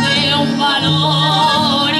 de un valor